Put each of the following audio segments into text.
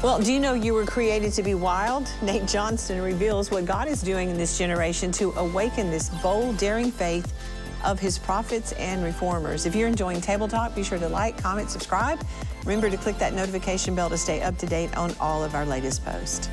Well, do you know you were created to be wild? Nate Johnston reveals what God is doing in this generation to awaken this bold, daring faith of his prophets and reformers. If you're enjoying Table Talk, be sure to like, comment, subscribe. Remember to click that notification bell to stay up to date on all of our latest posts.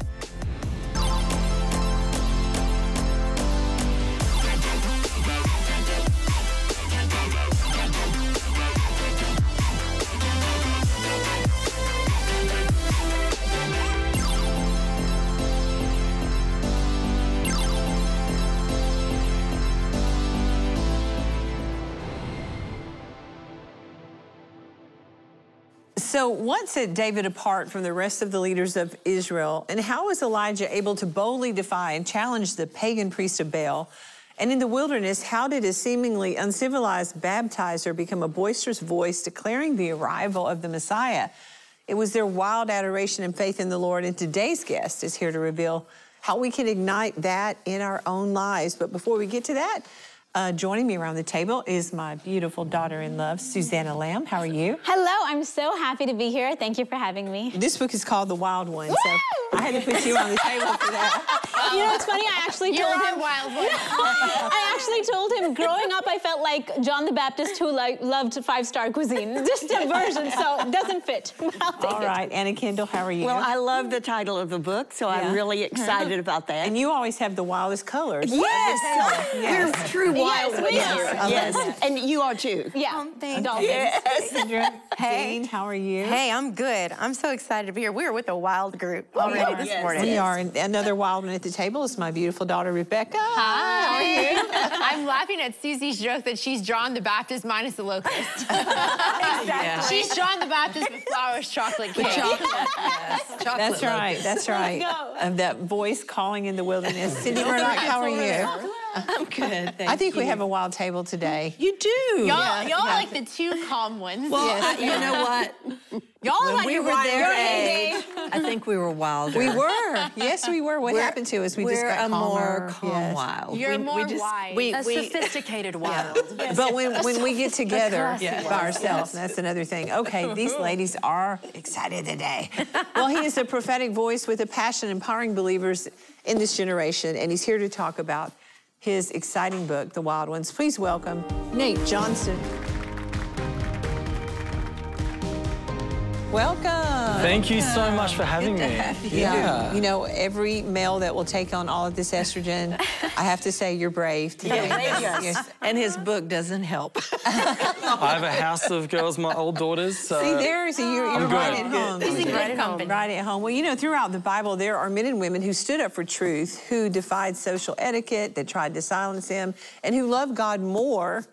So, what set David apart from the rest of the leaders of Israel? And how was Elijah able to boldly defy and challenge the pagan priest of Baal? And in the wilderness, how did a seemingly uncivilized baptizer become a boisterous voice declaring the arrival of the Messiah? It was their wild adoration and faith in the Lord. And today's guest is here to reveal how we can ignite that in our own lives. But before we get to that, uh, joining me around the table is my beautiful daughter-in-law, Susanna Lamb. How are you? Hello, I'm so happy to be here. Thank you for having me. This book is called The Wild One, so I had to put you on the table for that. You know, it's funny, I actually You're told him... wild one. I actually told him growing up, I felt like John the Baptist who like, loved five-star cuisine. Just a version, so it doesn't fit. But I'll take right, Anna Kendall, how are you? Well, I love the title of the book, so Yeah. I'm really excited about that. and you always have the wildest colors. yes, Yes. we're true wild Yes, we are. here. Yes, and you are too. Yeah, um, dolphins. Um, yes. Sandra, Hey. Dean, how are you? Hey, I'm good. I'm so excited to be here. We are with a wild group oh, already are. this Yes. morning. We are. And another wild one at the table is my beautiful daughter, Rebecca. Hi. I'm laughing at Susie's joke that she's John the Baptist minus the locust. She's John the Baptist with flowers, chocolate cake. That's right. That's right. go. Of that voice calling in the wilderness. Cindy Murdoch, how are you? I'm good. Thank I think you. we have a wild table today. You do. Y'all, y'all are like the two calm ones. Well, I- you know what? y'all are like we the were wild their ones. age, I think we were wilder. We were. Yes, we were. What We're- happened to us? We just we're got a calmer. more calm Yes. wild. You're we, more we just, wise. We, A we, sophisticated wild. But when, when we get together Yes. by ourselves, that's another thing. Okay, these ladies are excited today. Well, he is a prophetic voice with a passion empowering believers in this generation, and he's here to talk about his exciting book, The Wild Ones. Please welcome Nate Johnston. Welcome. Thank you so much for having me. Yeah. You know, every male that will take on all of this estrogen, I have to say you're brave today. Yes. and his book doesn't help. I have a house of girls, my old daughters. So See, there, so you're, you're I'm right good. at home. He's in Right good at home. company. Right at home. Well, you know, throughout the Bible, there are men and women who stood up for truth, who defied social etiquette, that tried to silence him, and who loved God more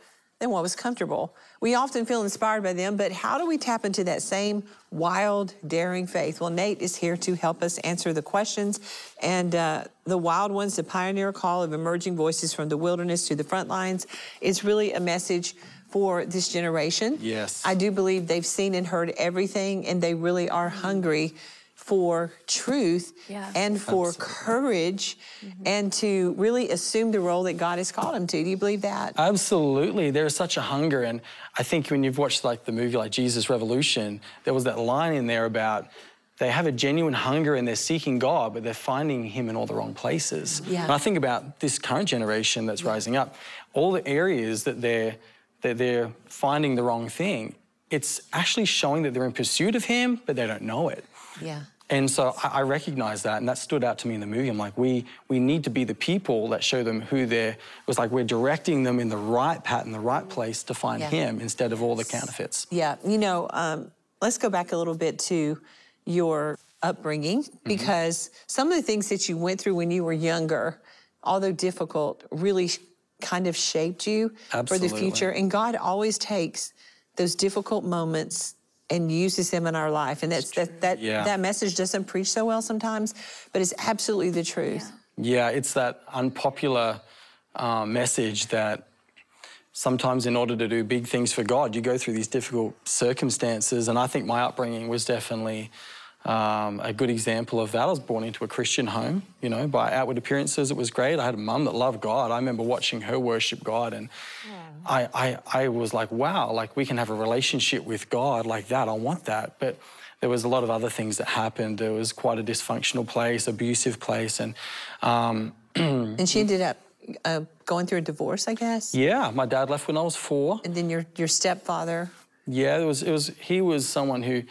than what was comfortable. We often feel inspired by them, but how do we tap into that same wild, daring faith? Well, Nate is here to help us answer the questions. And uh, the wild ones, the pioneer call of emerging voices from the wilderness to the front lines, is really a message for this generation. Yes. I do believe they've seen and heard everything, and they really are hungry for truth Yeah. and for Absolutely. courage mm-hmm. and to really assume the role that God has called them to. Do you believe that? Absolutely, there is such a hunger, and I think when you've watched like the movie like Jesus Revolution, there was that line in there about they have a genuine hunger and they're seeking God, but they're finding Him in all the wrong places. Yeah. And I think about this current generation that's rising up, all the areas that they're that they're finding the wrong thing. It's actually showing that they're in pursuit of Him, but they don't know it. Yeah. And so I, I recognize that, and that stood out to me in the movie. I'm like, we we need to be the people that show them who they're. It was like we're directing them in the right pattern, the right place to find Yeah. Him instead of all the counterfeits. Yeah, you know, um, let's go back a little bit to your upbringing Mm-hmm. because some of the things that you went through when you were younger, although difficult, really kind of shaped you for the future. And God always takes those difficult moments and uses them in our life. And that's that that Yeah. that message doesn't preach so well sometimes, but it's absolutely the truth. Yeah, it's that unpopular uh, message that sometimes, in order to do big things for God, you go through these difficult circumstances. And I think my upbringing was definitely Um, a good example of that, I was born into a Christian home. You know, by outward appearances, it was great. I had a mum that loved God. I remember watching her worship God, and I, I, I was like, wow, like we can have a relationship with God like that. I want that. But there was a lot of other things that happened. It was quite a dysfunctional place, abusive place, and um, And she ended up uh, going through a divorce, I guess. yeah, my dad left when I was four. And then your your stepfather. Yeah, it was. It was. He was someone who,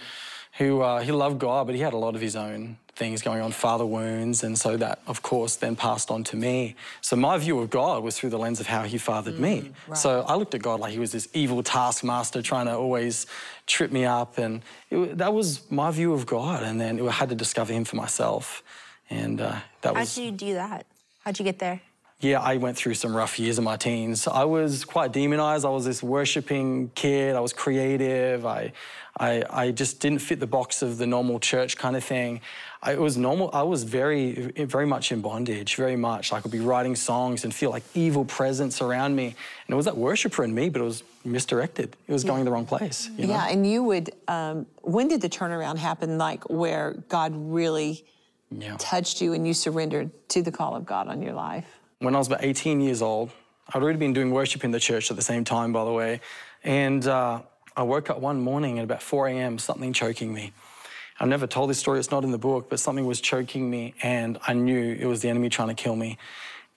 who uh, he loved God, but he had a lot of his own things going on, father wounds, and so that, of course, then passed on to me. So my view of God was through the lens of how He fathered me. So I looked at God like He was this evil taskmaster trying to always trip me up, and it, that was my view of God. And then I had to discover Him for myself, and uh, that How'd was. you do that? How'd you get there? Yeah, I went through some rough years in my teens. I was quite demonized. I was this worshiping kid. I was creative. I, I, I just didn't fit the box of the normal church kind of thing. I, it was normal. I was very, very much in bondage. Very much. I could be writing songs and feel like evil presence around me. And it was that worshiper in me, but it was misdirected. It was going the wrong place. You know? Yeah, and you would. Um, when did the turnaround happen? Like where God really Yeah. touched you and you surrendered to the call of God on your life? When I was about 18 years old. I'd already been doing worship in the church at the same time, by the way. And uh, I woke up one morning at about 4 a.m., something choking me. I've never told this story, it's not in the book, but something was choking me, and I knew it was the enemy trying to kill me.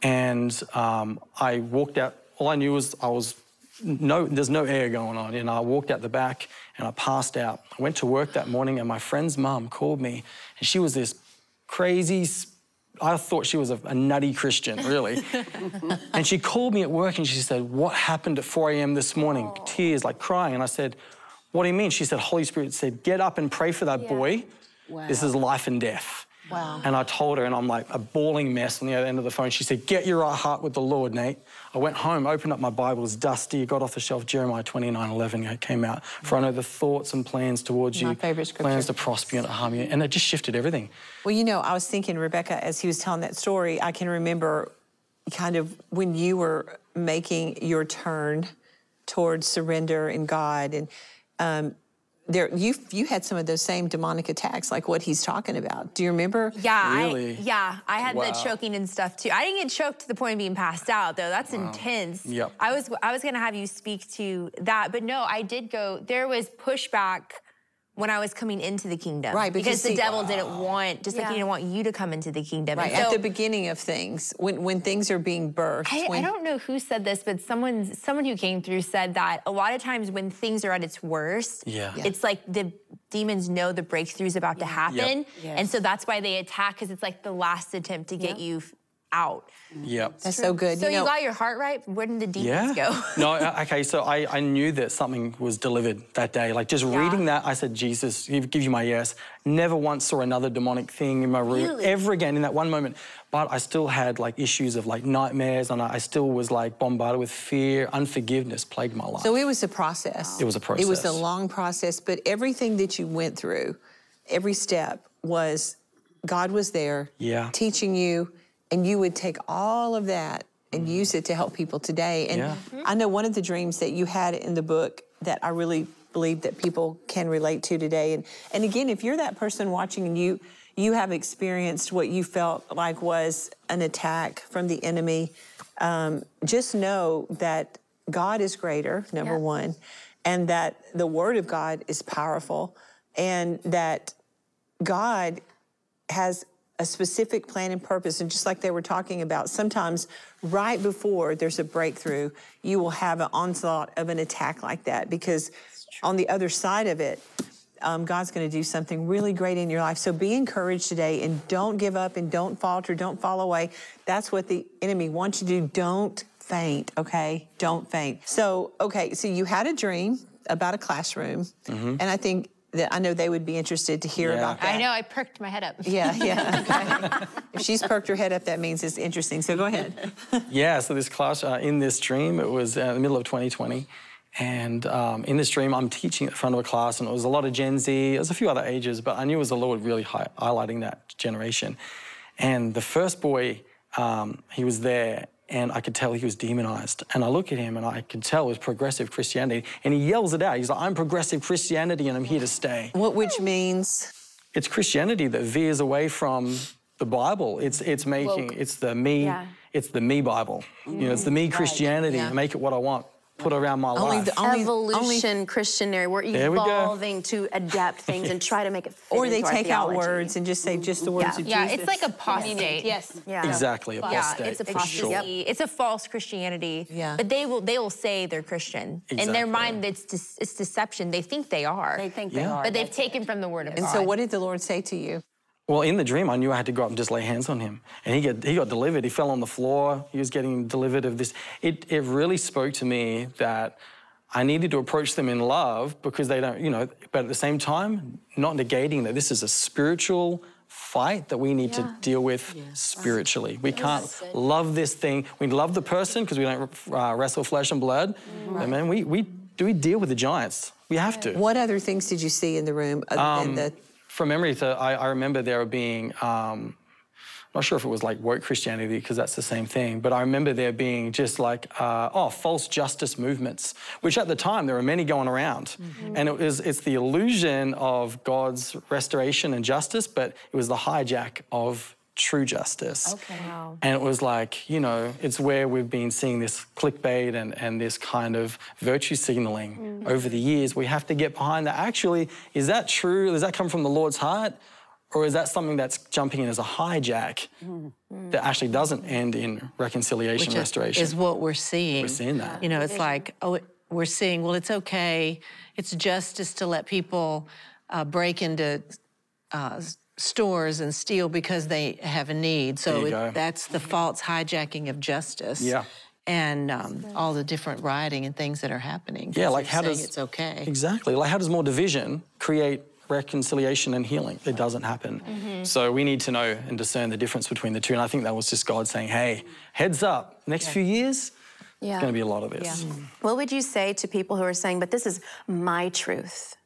And um, I walked out, all I knew was I was, no, there's no air going on. And I walked out the back and I passed out. I went to work that morning, and my friend's mum called me, and she was this crazy, I thought she was a, a nutty Christian, really. and she called me at work and she said, What happened at 4 a.m. this morning? Oh. Tears, like crying. And I said, What do you mean? She said, Holy Spirit said, Get up and pray for that boy. This is life and death. Wow. And I told her, and I'm like a bawling mess on the other end of the phone. She said, Get your heart with the Lord, Nate. I went home, opened up my Bible, it was dusty, got off the shelf, Jeremiah 29 11 it came out. For I know the thoughts and plans towards My you, favorite scripture. plans to prosper you and to harm you. And it just shifted everything. Well, you know, I was thinking, Rebecca, as he was telling that story, I can remember kind of when you were making your turn towards surrender in God, and um, there you you had some of those same demonic attacks, like what he's talking about. Do you remember? Yeah, Really? I, yeah, I had the choking and stuff too. I didn't get choked to the point of being passed out though. That's intense. Yep. I was I was gonna have you speak to that, but no, I did go. There was pushback when I was coming into the kingdom, Right, because Because the see- devil didn't oh. want, just like Yeah. he didn't want you to come into the kingdom. Right And at the beginning of things, when when things are being birthed. I, I don't know who said this, but someone someone who came through said that a lot of times when things are at its worst, Yeah. Yeah. it's like the demons know the breakthrough's about to happen, and so that's why they attack because it's like the last attempt to get you f- out. Yep. That's so good. So you, know, got your heart right. Where did the demons Yeah. go? no, uh, okay, so I, I knew that something was delivered that day. Like just reading that, I said, Jesus, give, give you my yes. Never once saw another demonic thing in my room Really? ever again in that one moment. But I still had like issues of like nightmares and I I still was like bombarded with fear, unforgiveness plagued my life. So it was a process. It was a process. It was a long process, but everything that you went through, every step was God was there Yeah. teaching you, and you would take all of that and use it to help people today. And Yeah. I know one of the dreams that you had in the book that I really believe that people can relate to today. And and again, if you're that person watching and you you have experienced what you felt like was an attack from the enemy, um, just know that God is greater, number Yeah. one, and that the Word of God is powerful, and that God has a specific plan and purpose. And just like they were talking about, sometimes right before there's a breakthrough, you will have an onslaught of an attack like that because on the other side of it, um, God's going to do something really great in your life. So be encouraged today and don't give up and don't falter, don't fall away. That's what the enemy wants you to do. Don't faint, okay? Don't faint. So, okay, so you had a dream about a classroom, and I think I know they would be interested to hear Yeah. about that. I know. I perked my head up. Yeah, yeah. Okay. if she's perked her head up, that means it's interesting. So go ahead. Yeah, so this class, uh, in this dream, it was uh, the middle of 2020. And um, in this dream, I'm teaching at the front of a class, and it was a lot of Gen Z. There's a few other ages, but I knew it was the Lord really hi- highlighting that generation. And the first boy, um, he was there, and I could tell he was demonized. And I look at him, and I can tell it was progressive Christianity. And he yells it out. He's like, I'm progressive Christianity, and I'm here to stay. What, which means it's Christianity that veers away from the Bible. It's it's making it's the me Yeah. it's the me Bible. You know, it's the me Christianity. Yeah. Make it what I want. Put around my Only life. the only, Evolution only Christianary. We're There we evolving to adapt things and try to make it fit or they into our take out words and just say just the words Yeah. of Yeah, Jesus. it's like a apostate. Yes. Yeah. exactly Yeah, apostate. it's for apostasy. sure. It's a false Christianity. Yeah. But they will they will say they're Christian. Exactly. In their mind, it's de- it's deception. They think they are. They think they are. but they've that's taken from the word of and God. And so, what did the Lord say to you? Well, in the dream, I knew I had to go up and just lay hands on him. And he got, he got delivered. He fell on the floor. He was getting delivered of this. It, it really spoke to me that I needed to approach them in love because they don't, you know, but at the same time, not negating that this is a spiritual fight that we need to deal with spiritually. We can't love this thing. We love the person because we don't uh, wrestle flesh and blood. And man, we, we, do we deal with the giants? We have to. What other things did you see in the room other Um, than the From memory, to, I, I remember there being, um, I'm not sure if it was like woke Christianity because that's the same thing, but I remember there being just like, uh, oh, false justice movements, which at the time there were many going around, and it was it's the illusion of God's restoration and justice, but it was the hijack of true justice. Okay. And it was like, you know, it's where we've been seeing this clickbait and, and this kind of virtue signaling over the years. We have to get behind that. Actually, is that true? Does that come from the Lord's heart? Or is that something that's jumping in as a hijack that actually doesn't end in reconciliation, which is- restoration? is what we're seeing. We're seeing that. You know, it's like, oh, we're seeing, well, it's okay. It's justice to let people uh, break into uh, s- stores and steal because they have a need. So it- that's the false hijacking of justice. Yeah. And um, all the different rioting and things that are happening. Yeah, like how saying does it's okay? Exactly. Like how does more division create reconciliation and healing? It doesn't happen. So we need to know and discern the difference between the two. And I think that was just God saying, "Hey, heads up. Next few years, Yeah. it's going to be a lot of this." What would you say to people who are saying, but this is my truth?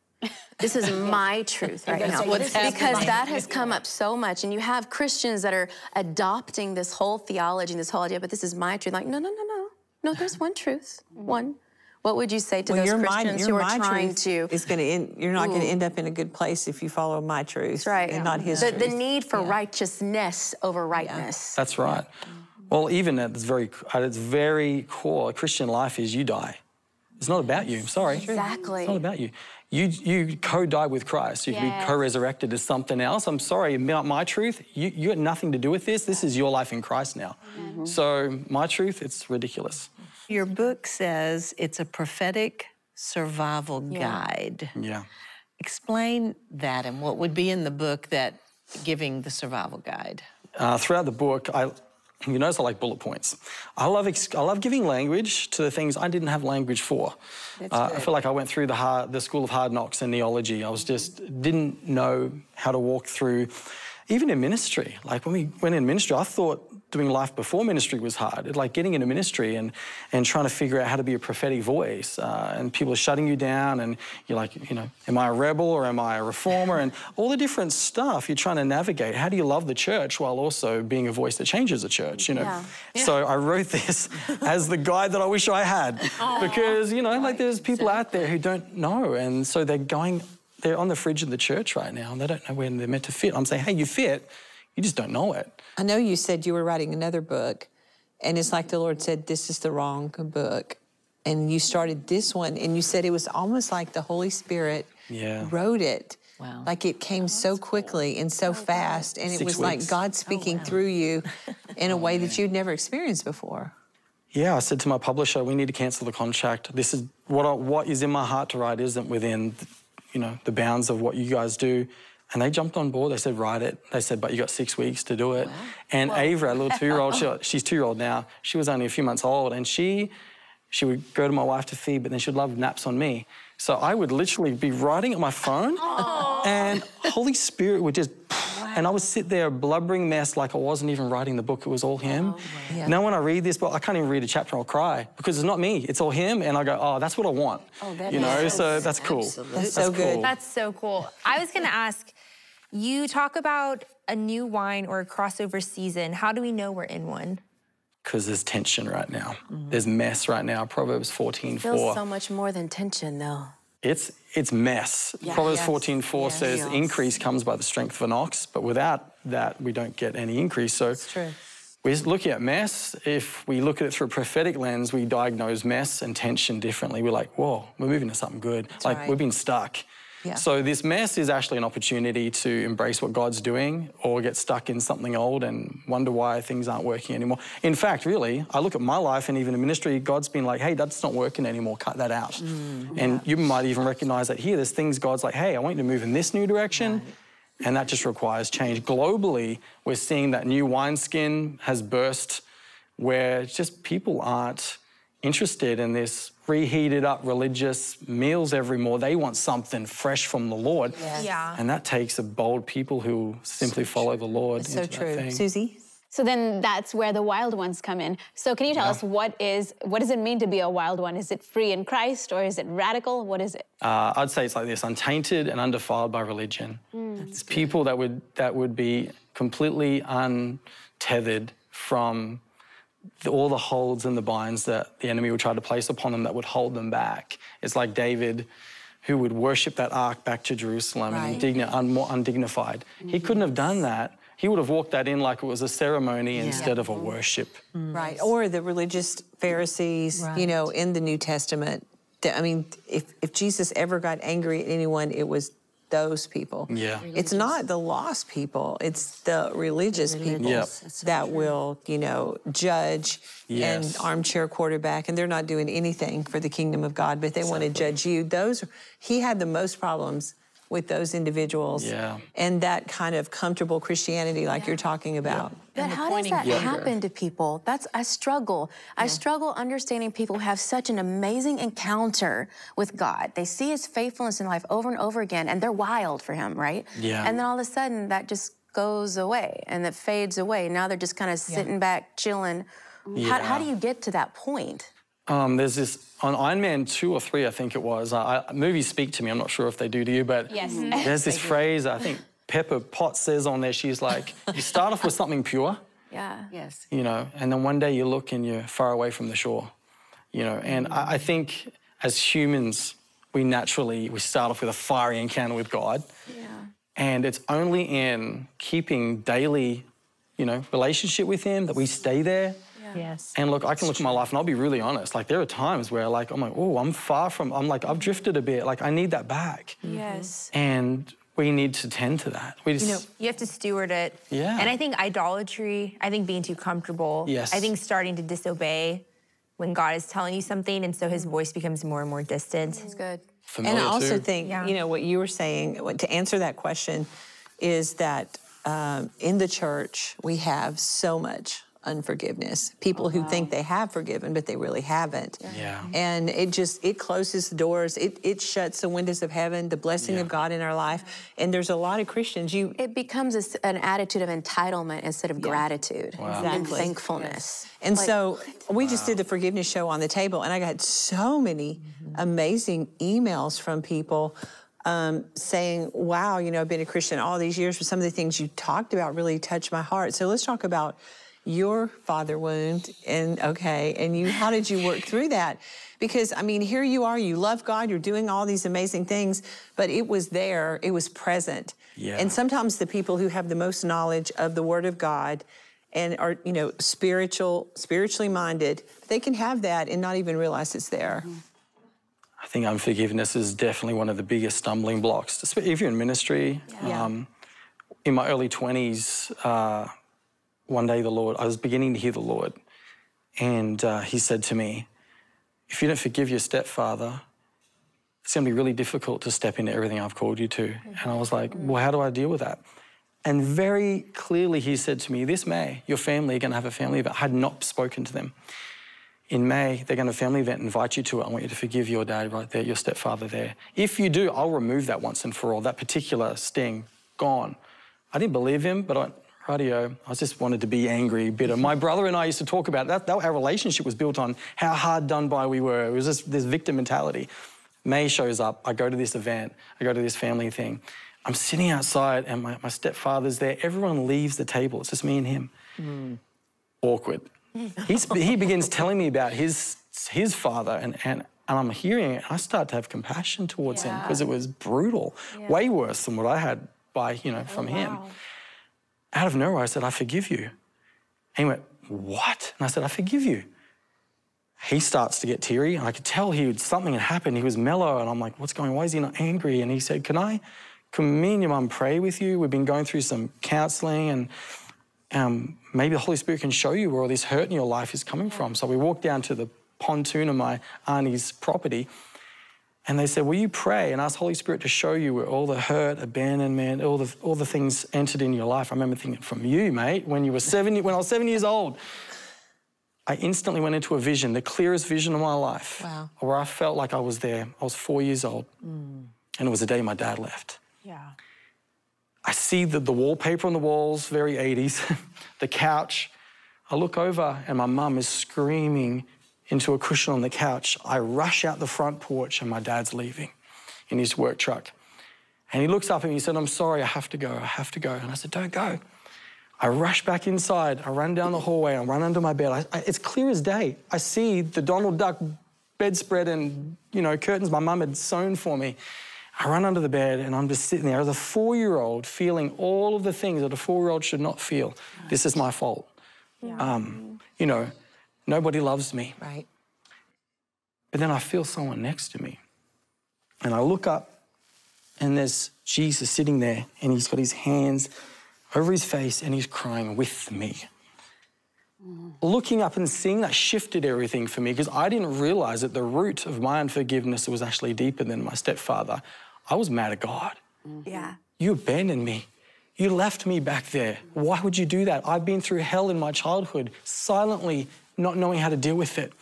This is my truth right now. what's because that has come up so much. And you have Christians that are adopting this whole theology and this whole idea, but this is my truth. Like, no, no, no, no. No, there's one truth. One. What would you say to well, those Christians mind, who are my trying truth to is going to end. You're not going to end up in a good place if you follow my truth, That's right. and not his the, truth. the need for righteousness over rightness. That's right. Well, even at its very at its very core, Christian life is you die. It's not about you. Sorry. Exactly. It's not about you. You you co-die with Christ. You can be co-resurrected as something else. I'm sorry, not my truth. You you got nothing to do with this. This is your life in Christ now. So my truth, it's ridiculous. Your book says it's a prophetic survival guide. Yeah. Explain that and what would be in the book that giving the survival guide. Uh, throughout the book, I, you notice I like bullet points. I love, ex- I love giving language to the things I didn't have language for. Uh, I feel like I went through the, hard, the school of hard knocks and neology. I was just didn't know how to walk through, even in ministry. Like when we went in ministry, I thought doing life before ministry was hard. It, like getting into ministry and, and trying to figure out how to be a prophetic voice. Uh, and people are shutting you down, and you're like, you know, am I a rebel or am I a reformer? and all the different stuff you're trying to navigate. How do you love the church while also being a voice that changes the church? You know. Yeah. So I wrote this as the guide that I wish I had, because you know, like there's people out there who don't know, and so they're going. They're on the fridge of the church right now, and they don't know where they're meant to fit. I'm saying, hey, you fit, you just don't know it. I know you said you were writing another book, and it's like the Lord said, This is the wrong book. And you started this one, and you said it was almost like the Holy Spirit Yeah. wrote it. Wow. Like it came so quickly and so fast, and it Six was like. God oh, speaking through you in a way that you'd never experienced before. Yeah, I said to my publisher, we need to cancel the contract. This is what I, what is in my heart to write isn't within, you know, the bounds of what you guys do. And they jumped on board. They said, write it. They said, but you got six weeks to do it. And Ava, a little two-year-old, she, she's two-year-old now. She was only a few months old, and she she would go to my wife to feed, but then she'd love naps on me. So I would literally be writing on my phone, and Holy Spirit would just, and I would sit there a blubbering mess like I wasn't even writing the book. It was all Him. Now when I read this book, I can't even read a chapter. I'll cry because it's not me. It's all Him, and I go, oh, that's what I want. Oh, that you know, makes so that's cool. That's so good. cool. That's so cool. I was going to ask you talk about a new wine or a crossover season. How do we know we're in one? Because there's tension right now. There's mess right now. Proverbs 14, Feels 4. so much more than tension, though. it's it's mess. Proverbs Yes. 14, 4 says increase comes by the strength of an ox, but without that we don't get any increase. So true. we're looking at mess. If we look at it through a prophetic lens, we diagnose mess and tension differently. We're like, whoa, we're moving to something good. like right. we've been stuck. Yeah. So this mess is actually an opportunity to embrace what God's doing or get stuck in something old and wonder why things aren't working anymore. In fact, really, I look at my life and even in ministry, God's been like, hey, that's not working anymore, cut that out. Mm. and you might even recognize that here, there's things God's like, hey, I want you to move in this new direction. And that just requires change. Globally, we're seeing that new wineskin has burst where just people aren't interested in this reheated up religious meals every more. They want something fresh from the Lord. Yeah. And that takes a bold people who simply follow the Lord. So into that true. thing. Susie? So then that's where the wild ones come in. So can you tell us what is what does it mean to be a wild one? Is it free in Christ or is it radical? What is it? Uh, I'd say it's like this: untainted and undefiled by religion. It's people that would that would be completely untethered from the, all the holds and the binds that the enemy would try to place upon them that would hold them back. It's like David, who would worship that ark back to Jerusalem and Right. indigni- un, more undignified. He mm-hmm. couldn't have done that. He would have walked that in like it was a ceremony instead of a worship. Mm. Right. Or the religious Pharisees, you know, in the New Testament. I mean, if, if Jesus ever got angry at anyone, it was those people. Yeah. It's not the lost people, it's the religious people Yep. that will, you know, judge Yes. and armchair quarterback, and they're not doing anything for the kingdom of God, but they want to judge you. Those, he had the most problems with those individuals Yeah. and that kind of comfortable Christianity like you're talking about. But how does that happen to people? That's I struggle. I struggle understanding people who have such an amazing encounter with God. They see His faithfulness in life over and over again, and they're wild for Him, right? Yeah. And then all of a sudden, that just goes away and it fades away. Now they're just kind of sitting back, chilling. How, how do you get to that point? Um, there's this on Iron Man two or three, I think it was. Uh, I, movies speak to me. I'm not sure if they do to you, but Yes. there's this phrase. I think Pepper Potts says on there. She's like, you start off with something pure, Yeah. Yes. you know, and then one day you look and you're far away from the shore, you know. And I, I think as humans, we naturally we start off with a fiery encounter with God, Yeah. and it's only in keeping daily, you know, relationship with Him that we stay there. Yes. And look, I can look at my life and I'll be really honest. Like there are times where like I'm like, oh, I'm far from. I'm like I've drifted a bit. Like I need that back. Mm-hmm. Yes. And we need to tend to that. We just, You know, you have to steward it. Yeah. And I think idolatry, I think being too comfortable. Yes. I think starting to disobey when God is telling you something, and so his voice becomes more and more distant. It's good. familiar And I also too. think, Yeah. you know, what you were saying to answer that question is that um, in the church, we have so much unforgiveness. People who think they have forgiven, but they really haven't. Yeah. And it just, it closes the doors, it, it shuts the windows of heaven, the blessing of God in our life. And there's a lot of Christians, you, It becomes a s an attitude of entitlement instead of gratitude and Exactly. thankfulness. And Like, so we just did the forgiveness show on the table, and I got so many amazing emails from people um, saying, Wow, you know, I've been a Christian all these years, but some of the things you talked about really touched my heart. So let's talk about your father wound and okay, and you how did you work through that? Because I mean, here you are, you love God, you're doing all these amazing things, but it was there, it was present. Yeah. And sometimes the people who have the most knowledge of the Word of God and are you know spiritual spiritually minded they can have that and not even realize it's there I think unforgiveness is definitely one of the biggest stumbling blocks. If you're in ministry, Yeah. um, in my early 20s, uh, one day the Lord, I was beginning to hear the Lord, and uh, He said to me, If you don't forgive your stepfather, it's going to be really difficult to step into everything I've called you to. And I was like, Well, how do I deal with that? And very clearly, He said to me, This May, your family are going to have a family event. I had not spoken to them in May, they're going to a family event, invite you to it. I want you to forgive your dad right there, your stepfather there. If you do, I'll remove that once and for all, that particular sting, gone. I didn't believe him, but I, radio, I just wanted to be angry, bitter. My brother and I used to talk about that, that. Our relationship was built on how hard done by we were. It was just this victim mentality. May shows up, I go to this event, I go to this family thing. I'm sitting outside and my, my stepfather's there. Everyone leaves the table. It's just me and him. Hmm. Awkward. He's, he begins telling me about his, his father, and, and And I'm hearing it, and I start to have compassion towards him because it was brutal, way worse than what I had by, you know, from oh, him. Out of nowhere, I said, I forgive you. And he went, What? And I said, I forgive you. He starts to get teary, and I could tell he would, something had happened. He was mellow, and I'm like, What's going on? Why is he not angry? And he said, Can I come me and your mum pray with you? We've been going through some counseling, and um, maybe the Holy Spirit can show you where all this hurt in your life is coming from. So we walked down to the pontoon of my auntie's property, and they said, Will you pray and ask Holy Spirit to show you where all the hurt, abandonment, all the, all the things entered in your life? I remember thinking, From you, mate, when you were seven, when I was seven years old. I instantly went into a vision, the clearest vision of my life, Wow. where I felt like I was there. I was four years old, and it was the day my dad left. Yeah. I see the, the wallpaper on the walls, very 80s, the couch. I look over and my mum is screaming into a cushion on the couch. I rush out the front porch and my dad's leaving in his work truck. And he looks up at me and he said, I'm sorry, I have to go, I have to go. And I said, Don't go. I rush back inside. I run down the hallway. I run under my bed. I, I, it's clear as day. I see the Donald Duck bedspread and you know curtains my mum had sewn for me. I run under the bed and I'm just sitting there as a four-year-old, feeling all of the things that a four-year-old should not feel. This is my fault. Um, you know, nobody loves me. Right. But then I feel someone next to me. And I look up and there's Jesus sitting there and he's got his hands over his face and he's crying with me. Looking up and seeing that shifted everything for me because I didn't realize that the root of my unforgiveness was actually deeper than my stepfather. I was mad at God. Mm-hmm. Yeah. You abandoned me. You left me back there. Why would you do that? I've been through hell in my childhood, silently not knowing how to deal with it.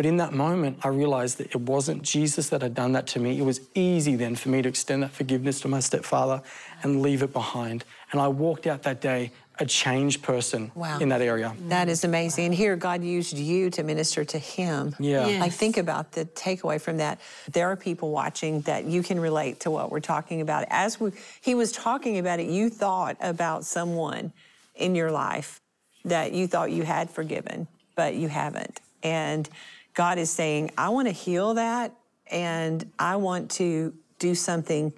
But in that moment, I realized that it wasn't Jesus that had done that to me. It was easy then for me to extend that forgiveness to my stepfather and leave it behind. And I walked out that day a changed person Wow. in that area. That is amazing. And here, God used you to minister to him. Yeah. Yes. Like, think about the takeaway from that. There are people watching that you can relate to what we're talking about. As we, he was talking about it, you thought about someone in your life that you thought you had forgiven, but you haven't. And God is saying, I want to heal that, and I want to do something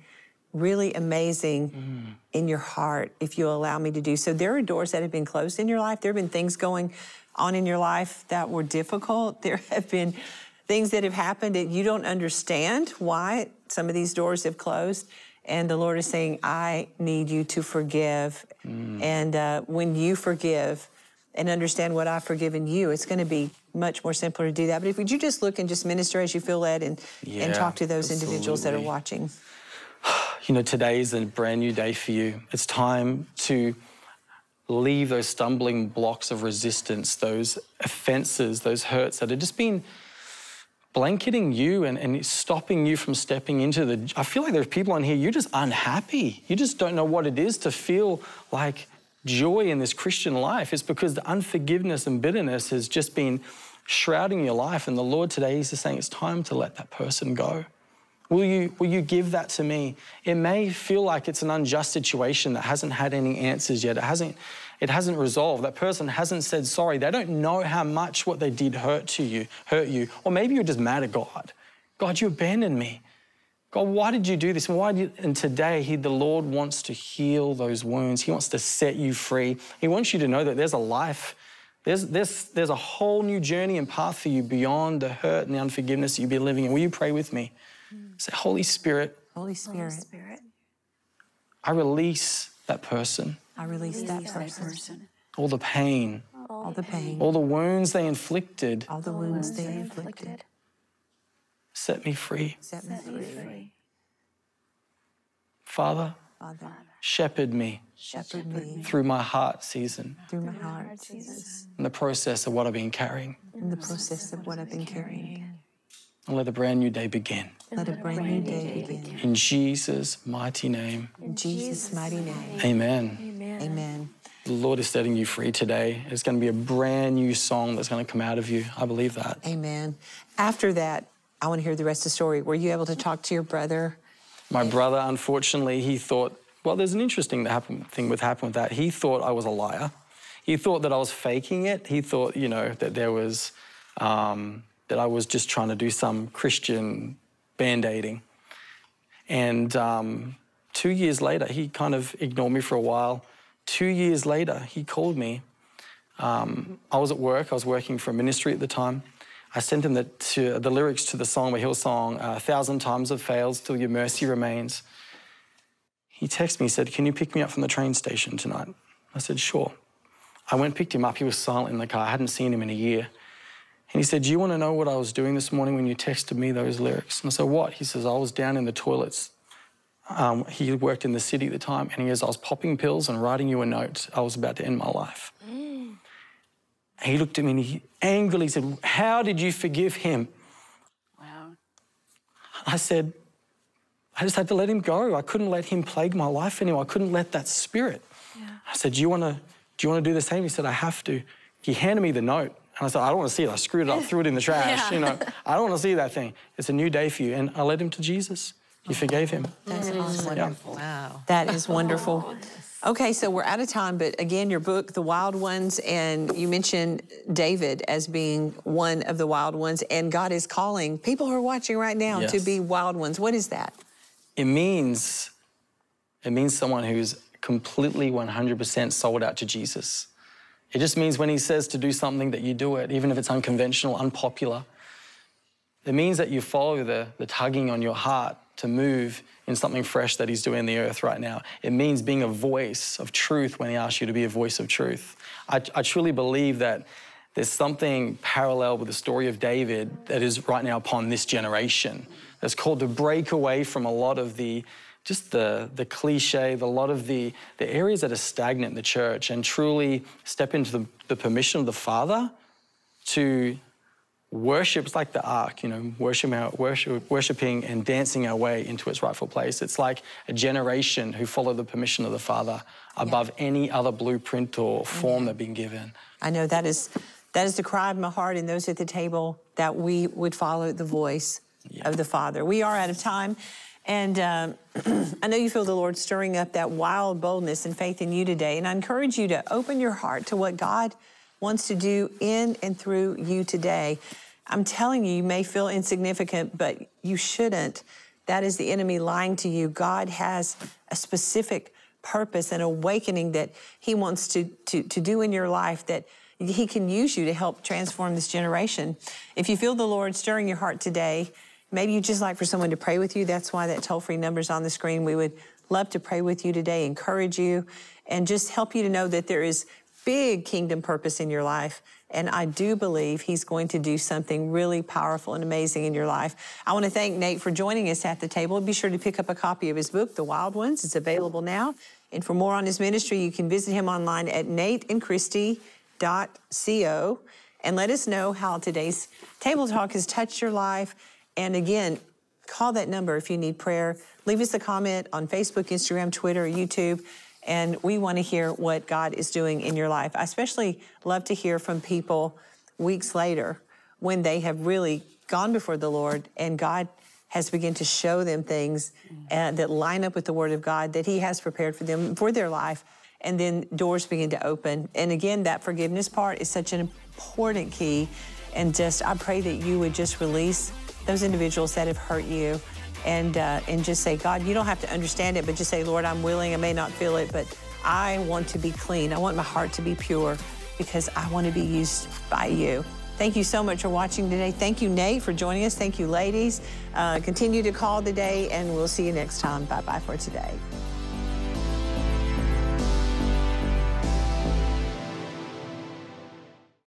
really amazing in your heart if you allow me to do so. There are doors that have been closed in your life. There have been things going on in your life that were difficult. There have been things that have happened that you don't understand why some of these doors have closed. And the Lord is saying, I need you to forgive. And uh, when you forgive and understand what I've forgiven you, it's going to be much more simpler to do that. But if would you just look and just minister as you feel led and, and talk to those individuals that are watching? You know, today is a brand new day for you. It's time to leave those stumbling blocks of resistance, those offenses, those hurts that have just been blanketing you and, and stopping you from stepping into the. I feel like there's people on here, you're just unhappy. You just don't know what it is to feel like joy in this Christian life. It's because the unforgiveness and bitterness has just been shrouding your life. And the Lord today is just saying it's time to let that person go. Will you, will you give that to me? It may feel like it's an unjust situation that hasn't had any answers yet. It hasn't, it hasn't resolved. That person hasn't said sorry. They don't know how much what they did hurt to you, hurt you. Or maybe you're just mad at God. God, you abandoned me. God, why did you do this? And why did, and today, he, the Lord wants to heal those wounds. He wants to set you free. He wants you to know that there's a life, there's, there's, there's a whole new journey and path for you beyond the hurt and the unforgiveness that you've been living in. Will you pray with me? Say, Holy Spirit, Holy Spirit, I release that person, I release that person, all the pain, all the pain, all the wounds they inflicted. all the wounds they inflicted. Set me free. Set me free. Father, Father, shepherd me shepherd me through my heart season through my heart, Jesus, in the process of what I've been carrying. in the process of what I've been carrying. And let a brand new day begin. Let a brand new day begin. In Jesus' mighty name, In Jesus' mighty name, amen. amen. The Lord is setting you free today. It's going to be a brand new song that's going to come out of you. I believe that. Amen. After that, I want to hear the rest of the story. Were you able to talk to your brother? My brother, unfortunately, he thought, well, there's an interesting thing with happened with that. He thought I was a liar. He thought that I was faking it. He thought, you know, that there was um, that I was just trying to do some Christian band aiding. And um, two years later, he kind of ignored me for a while. Two years later, he called me. Um, I was at work, I was working for a ministry at the time. I sent him the, to, the lyrics to the song by Hillsong, A Thousand Times Have Failed, Still Your Mercy Remains. He texted me, said, Can you pick me up from the train station tonight? I said, Sure. I went picked him up. He was silent in the car. I hadn't seen him in a year. And he said, Do you want to know what I was doing this morning when you texted me those lyrics? And I said, What? He says, I was down in the toilets. Um, he worked in the city at the time. And he goes, I was popping pills and writing you a note. I was about to end my life. And he looked at me and he angrily said, How did you forgive him? Wow. I said, I just had to let him go. I couldn't let him plague my life anymore. I couldn't let that spirit. Yeah. I said, Do you want to do you want to do the same? He said, I have to. He handed me the note. And I said, I don't want to see it. I screwed it up, threw it in the trash. You know, I don't want to see that thing. It's a new day for you. And I led him to Jesus. He forgave him. That's awesome. Yeah. Wow. That is wonderful. Okay, so we're out of time, but again, your book, The Wild Ones, and you mentioned David as being one of the wild ones, and God is calling people who are watching right now to be wild ones. What is that? It means, it means someone who's completely 100% sold out to Jesus. It just means when he says to do something that you do it, even if it's unconventional, unpopular. It means that you follow the, the tugging on your heart to move in something fresh that he's doing in the earth right now. It means being a voice of truth when he asks you to be a voice of truth. I, I truly believe that there's something parallel with the story of David that is right now upon this generation. That's called to break away from a lot of the just the, the cliche, the lot of the, the areas that are stagnant in the church and truly step into the, the permission of the Father to worship. It's like the ark, you know, worship our, worship, worshiping and dancing our way into its rightful place. It's like a generation who follow the permission of the Father above any other blueprint or form they've been given. I know that is that is the cry of my heart and those at the table that we would follow the voice of the Father. We are out of time. And um, I know you feel the Lord stirring up that wild boldness and faith in you today. And I encourage you to open your heart to what God wants to do in and through you today. I'm telling you, you may feel insignificant, but you shouldn't. That is the enemy lying to you. God has a specific purpose and awakening that He wants to, to, to do in your life that He can use you to help transform this generation. If you feel the Lord stirring your heart today, maybe you'd just like for someone to pray with you. That's why that toll free number is on the screen. We would love to pray with you today, encourage you, and just help you to know that there is big kingdom purpose in your life. And I do believe he's going to do something really powerful and amazing in your life. I want to thank Nate for joining us at the table. Be sure to pick up a copy of his book, The Wild Ones. It's available now. And for more on his ministry, you can visit him online at nateandchristy.co and let us know how today's table talk has touched your life. And again, call that number if you need prayer. Leave us a comment on Facebook, Instagram, Twitter, or YouTube. And we want to hear what God is doing in your life. I especially love to hear from people weeks later when they have really gone before the Lord and God has begun to show them things uh, that line up with the Word of God that He has prepared for them for their life. And then doors begin to open. And again, that forgiveness part is such an important key. And just, I pray that you would just release those individuals that have hurt you and uh, and just say, God, you don't have to understand it, but just say, Lord, I'm willing. I may not feel it, but I want to be clean. I want my heart to be pure because I want to be used by you. Thank you so much for watching today. Thank you, Nate, for joining us. Thank you, ladies. Uh, continue to call today, and we'll see you next time. Bye bye for today.